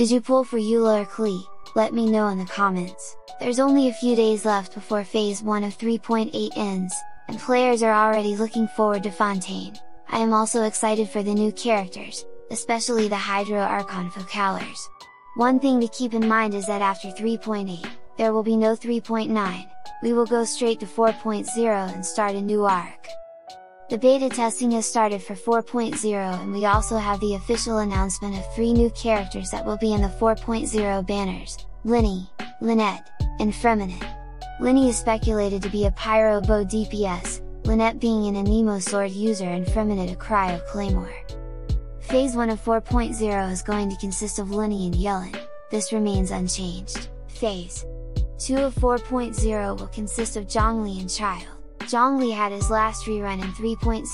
Did you pull for Eula or Klee? Let me know in the comments. There's only a few days left before phase 1 of 3.8 ends, and players are already looking forward to Fontaine. I am also excited for the new characters, especially the Hydro Archon Focalors. One thing to keep in mind is that after 3.8, there will be no 3.9, we will go straight to 4.0 and start a new arc. The beta testing has started for 4.0 and we also have the official announcement of three new characters that will be in the 4.0 banners, Lyney, Lynette, and Freminet. Lyney is speculated to be a Pyro Bow DPS, Lynette being an Anemo Sword user and Freminet a Cryo Claymore. Phase 1 of 4.0 is going to consist of Lyney and Yelan, this remains unchanged. Phase 2 of 4.0 will consist of Zhongli and Childe. Zhongli had his last rerun in 3.0,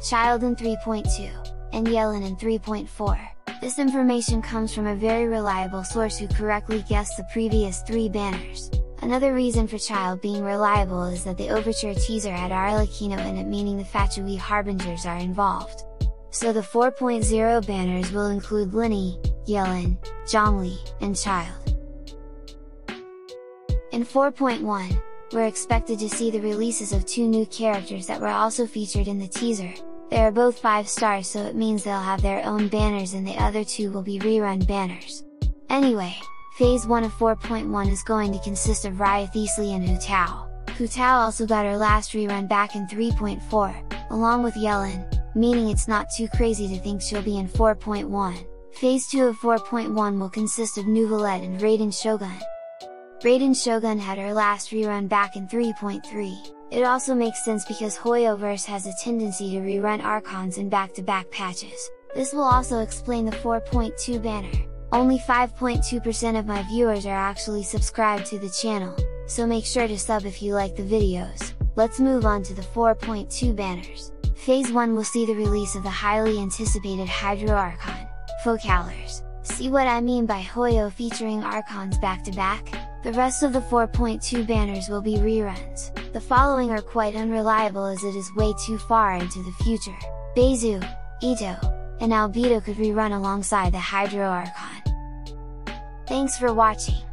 Childe in 3.2, and Yelan in 3.4. This information comes from a very reliable source who correctly guessed the previous three banners. Another reason for Childe being reliable is that the Overture teaser had Arlecchino in it meaning the Fatui Harbingers are involved. So the 4.0 banners will include Lyney, Yelan, Zhongli, and Childe. In 4.1, we're expected to see the releases of two new characters that were also featured in the teaser, they are both 5 stars so it means they'll have their own banners and the other two will be rerun banners. Anyway, Phase 1 of 4.1 is going to consist of Wriothesley and Hu Tao. Hu Tao also got her last rerun back in 3.4, along with Yelan, meaning it's not too crazy to think she'll be in 4.1. Phase 2 of 4.1 will consist of Neuvillette and Raiden Shogun. Raiden Shogun had her last rerun back in 3.3. It also makes sense because Hoyoverse has a tendency to rerun Archons in back-to-back -back patches. This will also explain the 4.2 banner. Only 5.2% of my viewers are actually subscribed to the channel, so make sure to sub if you like the videos. Let's move on to the 4.2 banners. Phase 1 will see the release of the highly anticipated Hydro Archon, Focalors. See what I mean by Hoyo featuring Archons back to back? The rest of the 4.2 banners will be reruns. The following are quite unreliable as it is way too far into the future. Bezu, Itto, and Albedo could rerun alongside the Hydro Archon. Thanks for watching!